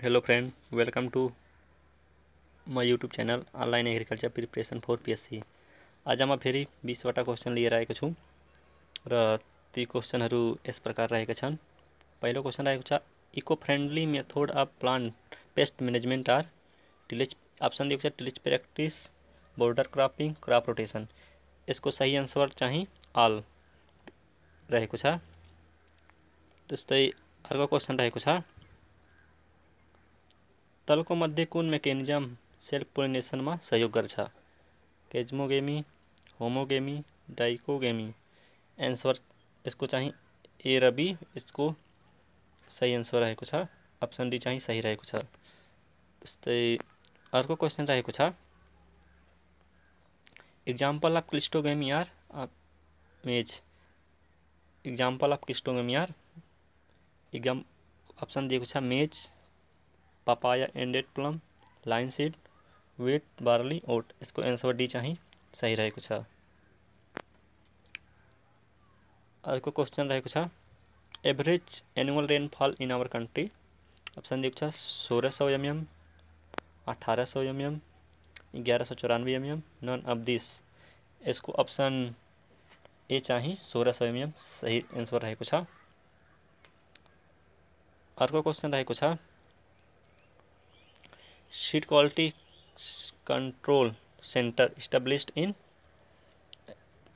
Hello friend welcome to my YouTube channel online agriculture preparation for PSC आज हम फेरि बिसवटा क्वेसन लिएर आएको छौँ, र क्वेसनहरू यस प्रकार रहेका छन्। रहेको छ eco friendly method of plant pest management or tillage दिएको छ tillage practice border cropping crop rotation यसको सही एन्सर चाहिँ अल रहेको छ। रहेको छ तलको मध्ये कुन मेकेनिजम सेल्फ पोलिनेसनमा सहयोग गर्छ? केजमोगेमी होमोगेमी डाइकोगेमी एन्सर इसको चाहिँ ए र इसको सही एन्सर रहेको छ। अप्सन डी चाहिँ सही त्यस्तै अर्को क्वेसन रहेको छ। Example of cleistogamy or maize example of cleistogamy or exam option छ maize papaya ended plum linseed wheat barley oat इसको एन्सर डी चाहिए। सही रहेको छ अर्को क्वेसन रहेको छ average annual rainfall in our option दिएको छ सोह्र सौ एम अठारह सौ एम एम ग्यारह सौ चौरानवे M M none of this यसको अप्सन ए चाहिए। सोलह सौ एम एम सही एन्सर रहेको छ अर्को क्वेसन रहेको छ seed quality control centre established in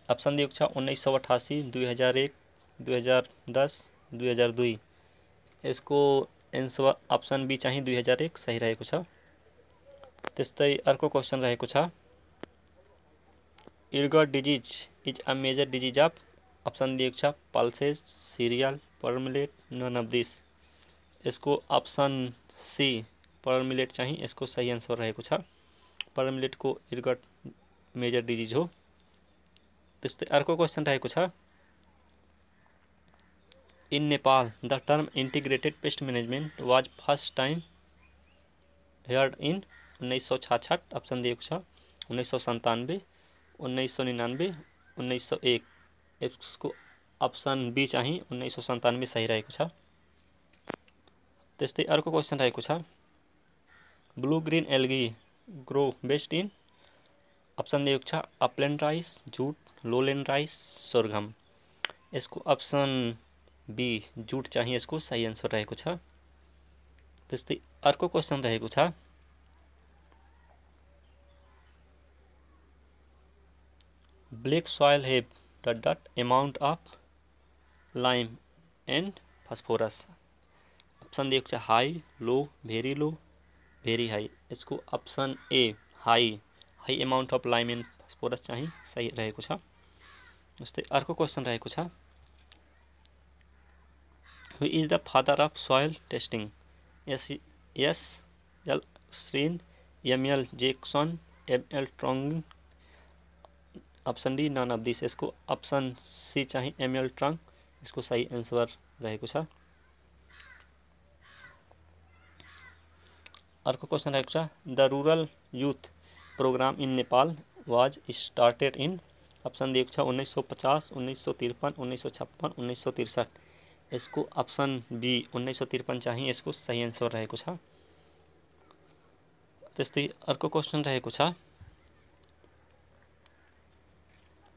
option दिएको छ उन्नाइस सौ अठासी दुई हज़ार एक दुई हज़ार दस दुई हज़ार दुई यसको एन्सर अप्सन बी चाहिए दुई हज़ार एक सही रहेको छ त्यस्तै अर्को क्वेसन रहेको छ ergot disease is a major disease of option दिएको छ pulses cereal pearl millet none of this यसको अप्सन सी परमिलेट चाहिँ यसको सही एन्सर रहेको छ परमिलेटको इर्गट मेजर डिजिज हो। त्यस्तै अर्को क्वेसन रहेको छ in Nepal the term integrated pest management was first time heard in उन्नाइस सौ छाछठ अप्सन दिएको छ उन्नाइस सौ सन्तानब्बे उन्नाइस सौ निनानब्बे उन्नाइस सौ एक। यसको अप्सन बी चाहिँ उन्नाइस सौ सन्तानब्बे सही रहेको छ त्यस्तै अर्को क्वेसन रहेको छ blue green algae grow best in option दिएको छ अपल्यान्ड राइस जुट लोल्यान्ड राइस सोर्घम यसको अप्सन बी जुट चाहिए इसको, सही एन्सर रहेको छ त्यस्तै अर्को क्वेसन रहेको छ soil have dot dot amount of lime and phosphorus दिएको छ high low very low very high इसको option A high high amount of lime and phosphorus चाहिँ सही रहेको छ अर्को क्वेसन रहेको छ who is the father of soil testing S S L श्रीन ML Jackson ML Truog option D none of this यसको option C चाहिँ ML ट्रङ यसको सही एन्सर रहेको छ अर्को क्वेश्चन छ the rural youth programme in Nepal was started in option दिएको छ उन्नाइस सौ पचास, उन्नीस सौ त्रिपन उन्नाइस सौ छप्पन उन्नाइस सौ त्रिसठ। यसको अप्सन बी उन्नीस सौ त्रिपन चाहिँ यसको सही छ त्यस्तै अर्को क्वेसन रहेको छ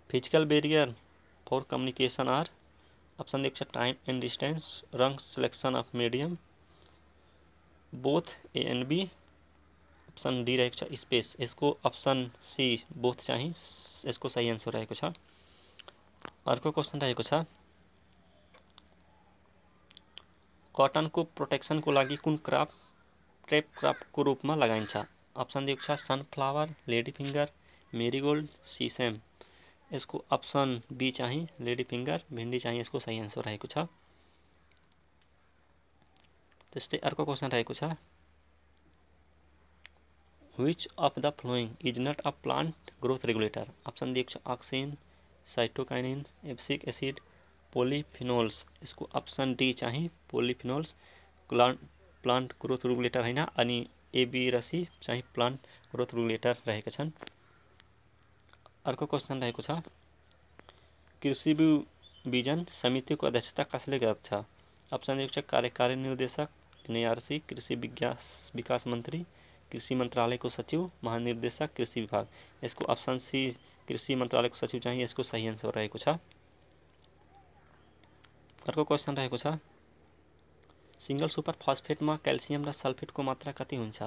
physical barrier for communication are option छ time and distance wrong selection of medium both A and B option D रहेको छ स्पेस यसको अप्सन सी बोथ चाहिँ, यसको सही एन्सर रहेको छ। अर्को क्वेसन रहेको छ कटनको प्रोटेक्सनको लागि कुन क्राप ट्रेप क्रापको रूपमा लगाइन्छ? अप्सन दिएको छ sunflower lady finger marigold sesame यसको अप्सन बी चाहिँ लेडी फिङ्गर भिन्डी चाहिँ, यसको सही एन्सर रहेको छ। त्यस्तै अर्को क्वेसन रहेको छ। Which of the following is not a plant growth regulator option दिएको छ अक्सिन साइटोकाइनिन एप्सिक एसिड पोलिफिनोल्स यसको अप्सन डी चाहिँ polyphenols plant plant growth regulator होइन अनि एबी र सी चाहिँ प्लान्ट ग्रोथ रेगुलेटर रहेका छन्। अर्को क्वेसन रहेको छ कृषि बिजन समितिको अध्यक्षता कसले गर्छ? अप्सन दिएको छ कार्यकारी निर्देशक एनआरसी कृषि विकास विकास मंत्री, कृषि मंत्रालय को सचिव, महानिर्देशक, कृषि विभाग। इसको ऑप्शन सी, कृषि मंत्रालय को सचिव चाहिए, इसको सही आंसर रहेको छ अर्को क्वेसन रहेको छ सिङ्गल सुपर फस्फेटमा क्याल्सियम र सल्फेटको मात्रा कति हुन्छ?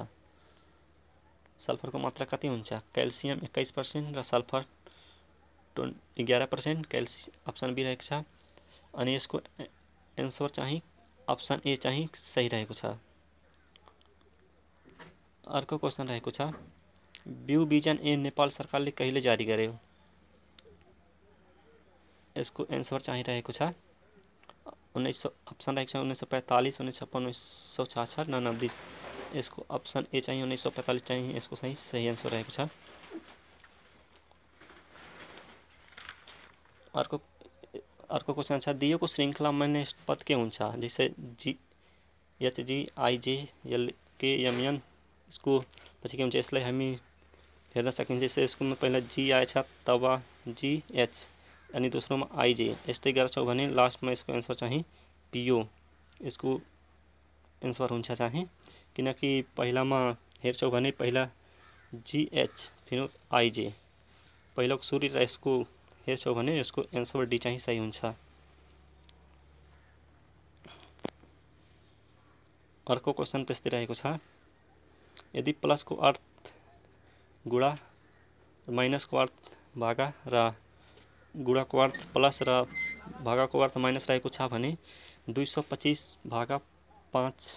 सल्फरको मात्रा कति हुन्छ? क्याल्सियम एक्काइस पर्सेन्ट र सल्फ़र ट्वेन्टी एघार पर्सेन्ट अप्सन बी रहेको छ अनि यसको एन्सर चाहिँ अप्सन ए चाहिँ सही रहेको छ। अर्को क्वेसन रहेको छ बिउ बिजन ए नेपाल सरकारले कहिले जारी गर्यो? यसको एन्सर चाहिँ रहेको छ, उन्नाइस सौ अप्सन रहेको छ उन्नाइस सौ पैँतालिस, उन्नाइस सौ उन्नाइस सौ छाछठ नब्बे। यसको अप्सन ए चाहिँ उन्नाइस सौ पैँतालिस चाहिँ यसको चाहिँ सही एन्सर रहेको छ। अर्को अर्को क्वेसन छ दिएको श्रृंखला मैंने पद के हुन्छ, जैसे G H G I J L, के एमएन यसको पछि के हुन्छ, यसलाई हामी हेर्न सकिन्छ जस्तै यसकोमा पहिला जी आएछ तब जिएच अनि दोस्रोमा आइजे यस्तै गर्छौँ भने लास्टमा इसको एन्सर चाहिँ पिओ, यसको एन्सर हुन्छ चाहिँ, किनकि पहिलामा हेर्छौँ भने पहिला जिएच फेरि आइजे पहिलाको सुरु र यसको हेर्छौँ भने यसको एन्सर डी चाहिँ सही हुन्छ। अर्को क्वेसन त्यस्तै रहेको छ। यदि प्लसको अर्थ गुणा अर्थ भागा र गुणाको अर्थ प्लस र भागाको अर्थ माइनस भने दुई सौ पच्चिस भागा पाँच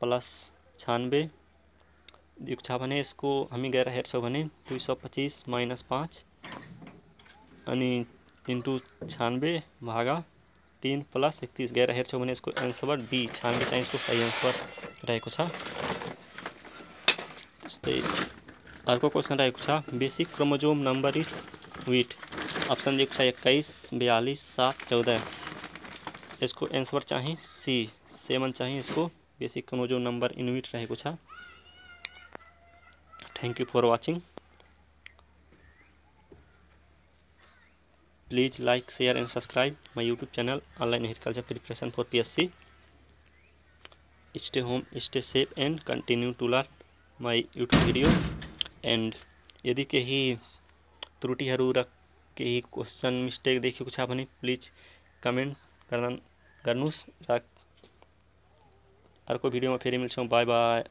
प्लस छानब्बे छ भने यसको हामी हेर्छौँ भने दुई सौ पच्चिस माइनस पाँच अनि इन्टु छानब्बे भागा तीन प्लस एकतिस, गएर हेर्छौँ भने यसको एन्सर डी छानब्बे चाहिँ यसको सही एन्सर रहेको छ। जस्तै अर्को basic chromosome number is wheat? Option दिएको छ एक्काइस, बयालिस, सात, चौध। यसको एन्सर चाहिँ सी सेवन चाहिँ यसको बेसिक क्रोमोजोम नम्बर इनविट रहेको छ। Thank you for watching please like share and subscribe my YouTube channel online agriculture preparation for C stay home stay safe and continue to learn my YouTube video and यदि कहीं त्रुटि हरू रख question mistake देखिए कुछ आपने please comment कर करनूस रख। कोई वीडियो में फिर मिल सौ बाय बाय